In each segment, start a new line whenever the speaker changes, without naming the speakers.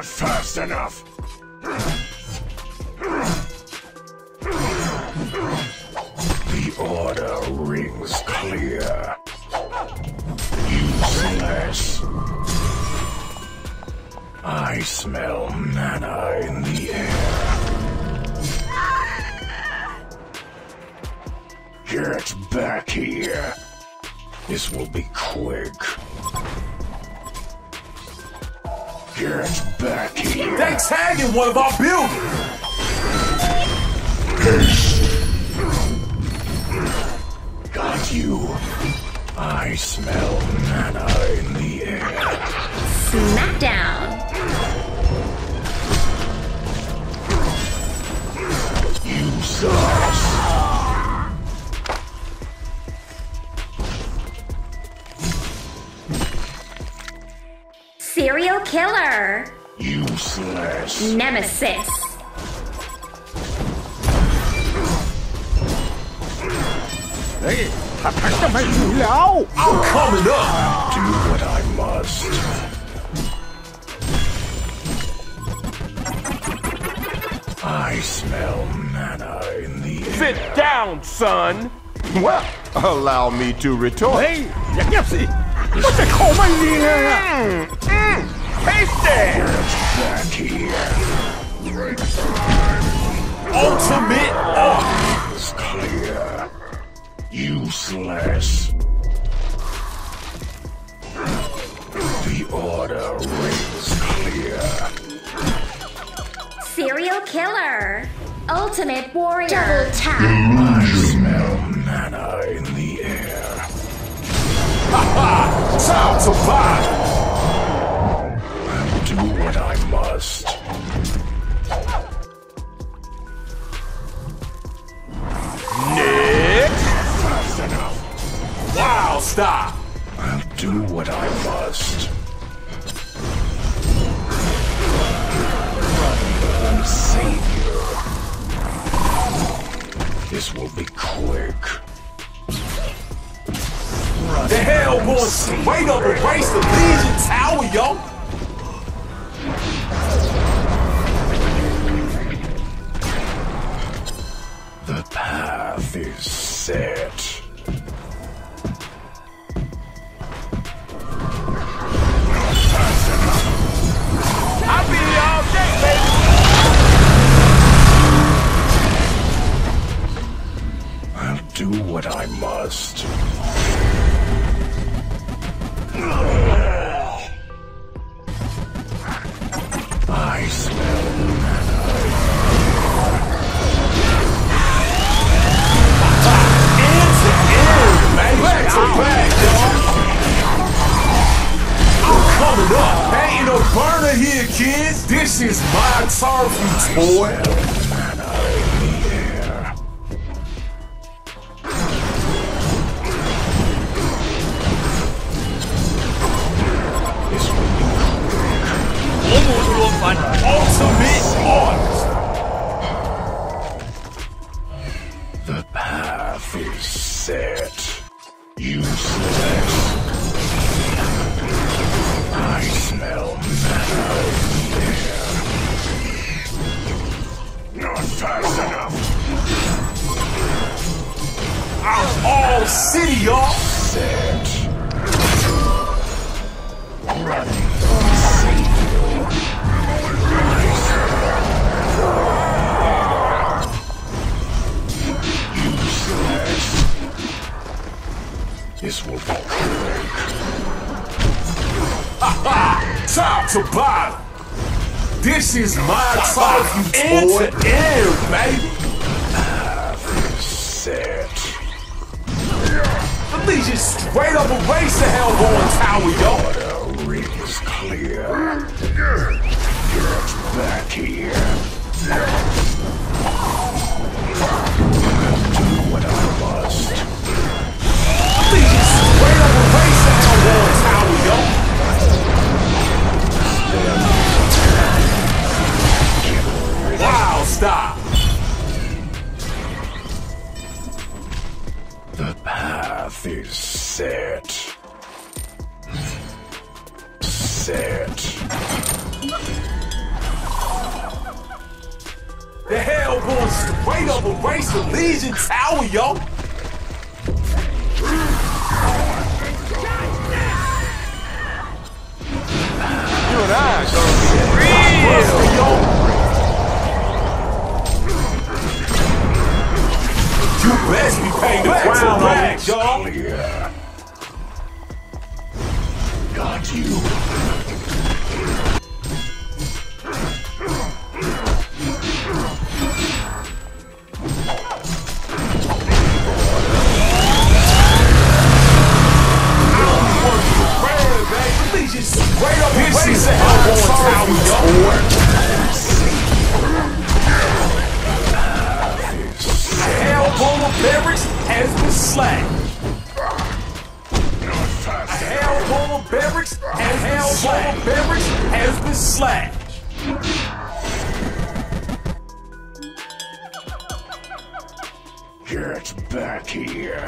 Not fast enough. The order rings clear. Useless. I smell mana in the air. Get back here. This will be quick. Get back here.
They tagging one of our buildings.
Got you. I smell mana in the air.
Smackdown. Nemesis.
Hey, I'm coming up.
Do what I must. I smell mana in the air.
Sit down, son.
Well, allow me to retort.
Hey, Yapsi, what's the call my ear? Taste it.
Ultimate Arc.
It's clear. Useless. The order rings clear.
Serial killer. Ultimate warrior. Double tap.
I smell mana in the air.
Time to buy.
Do will be quick.
The Hellborn straight up erased the Legion Tower, yo.
The path is set.
serve you,
boy. Almost one fun.
Ultimate on. All city, y'all.
Set. Running. This will be quick.
Top to bottom. This is my turf, you end to end, baby. The Legion straight up erased the Hellborn Tower, yo.
Order rings clear. Get back here. Do what I must.
The Legion straight up erased the Hellborn Tower, yo. Wow, stop.
is set. Set.
The Hellborn straight up a race of Legion Tower, yo!
You and I gonna be
real! Best be paying the crown back, y'all!
Oh, Got you.
Has been slain. Hellborn barracks and Hellborn barracks has been slashed.
Get back here.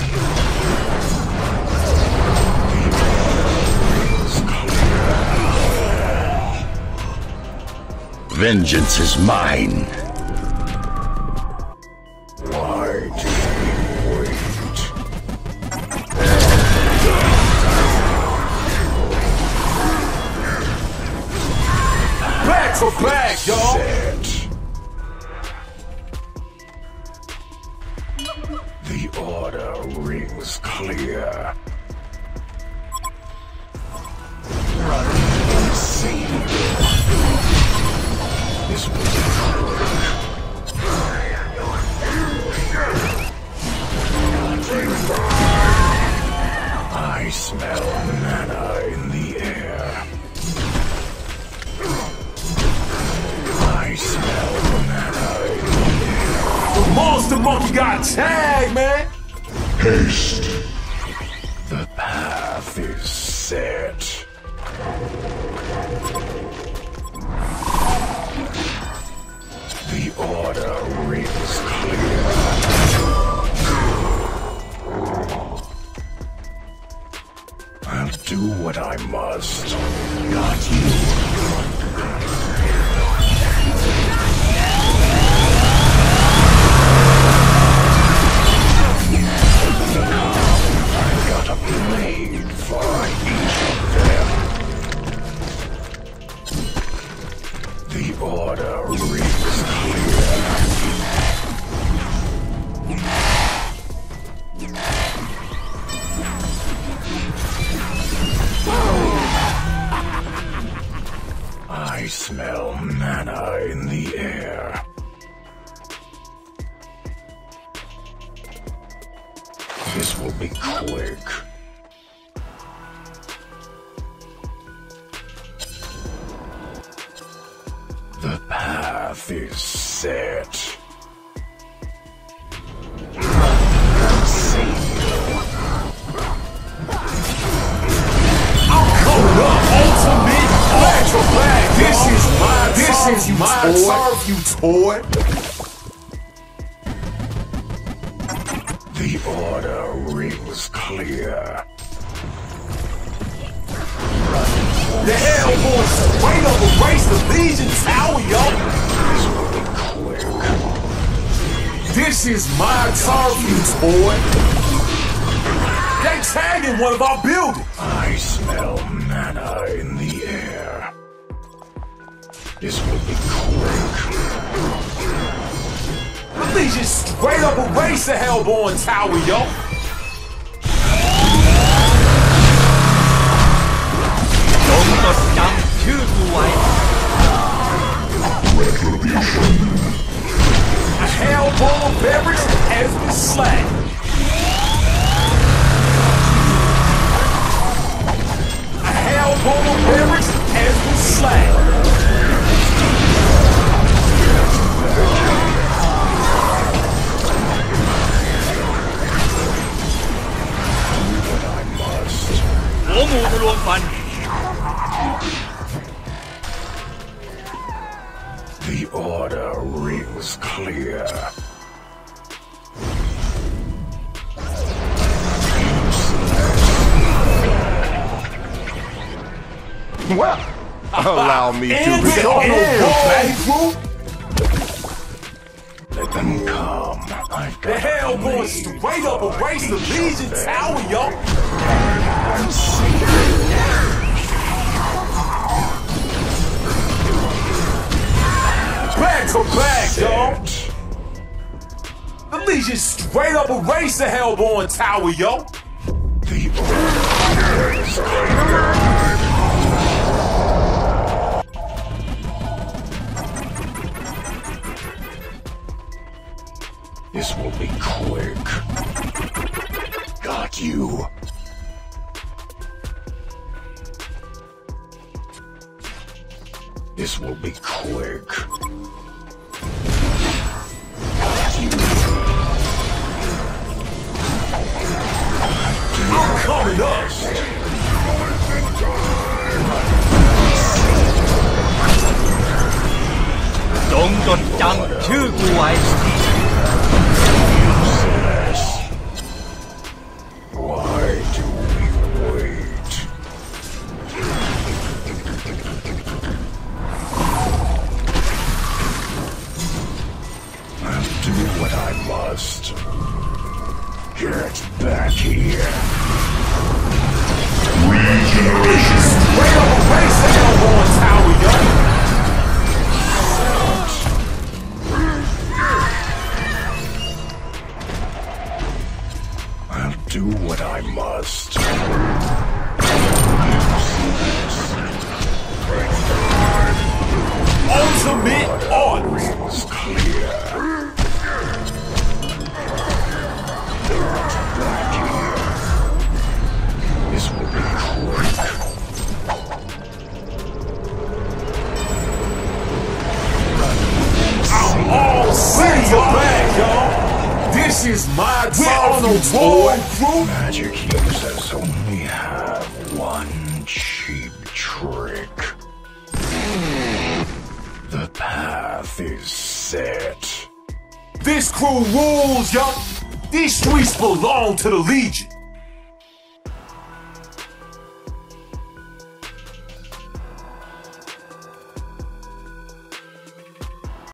Vengeance is mine.
Rings clear. Run insane. This will be quick. I smell mana in the air. I smell mana in the
The monster monkey got tagged, man.
Haste. The path is set. The order rings clear. I'll do what I must. Got you.
Ultimate back. This is my this is my turf, you toy.
The order rings clear.
The straight up erased the Legion Tower, yo.
This will be quick.
This is my turf, boy. toy. They tagging one of our buildings.
I smell mana in the air. This will be quick.
The Legion straight up erase the Hellborn Tower, yo. A Hellborn barracks has been slain.
Order rings clear. Well, allow me to
And. Hellborn crew
them come. I've
The
Hellborn
straight up erase the Legion Tower, yo. The just straight up erased the Hellborn Tower, yo.
This will be quick. Got you. This will be quick.
common us! Don't jump, ชื่อกูไว้
Get back here. Regeneration.
Straight up erase the Hellborn Tower, yo.
I'll do what I must.
Ultimate.
It's clear.
This is my We're on the road, group.
Magic users only have one cheap trick. The path is set.
This crew rules, y'all. These streets belong to the Legion.